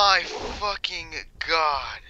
My fucking god.